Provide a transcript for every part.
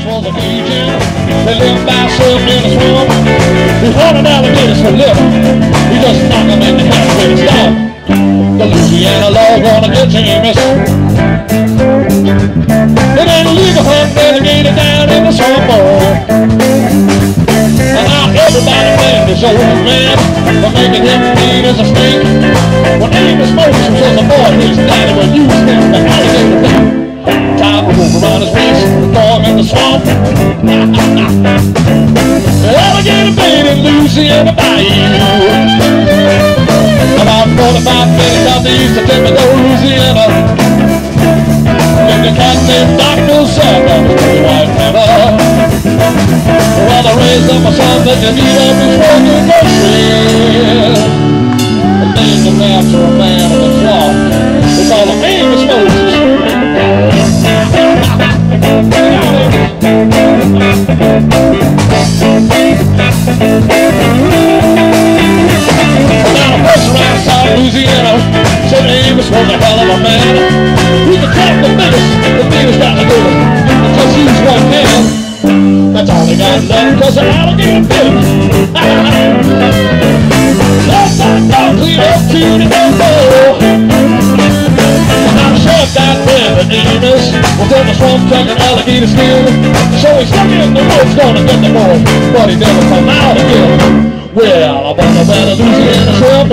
Was a Cajun. They lived by some in a swamp. He wanted alligators for living. He just knocked them in the head with a stomp. The Louisiana law gonna get James. They didn't leave a hunt alligator down in the swamp. And now everybody blamed this old man for making him mean as a snake. Need up his working groceries. I named him a man of the. They call Louisiana said Amos was a hell of a man. He could the biggest, the biggest alligator, because he was one. That's all they got alligator bit. That the swamp taking alligator skin. So he stuck in the woods gonna get the boy, but he never come out again. Well, I wonder where the Louisiana swamp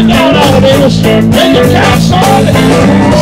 You know that, Amos. Make it count.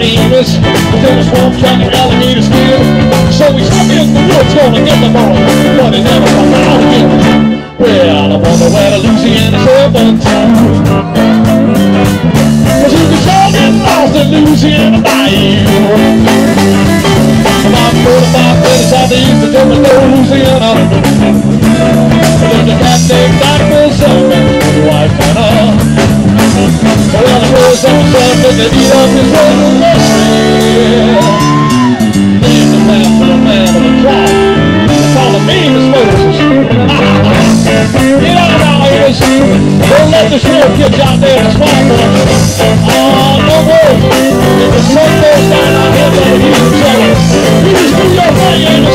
neighbors. Those won't track and alligators feel. So we hop in the woods, gonna get the ball. What out again. Well, I'm on the way to Louisiana for a fun time. the sheriff gets out there and swipes on it. No way. If the smoke goes down, I'll have that huge trouble. You just do your thing,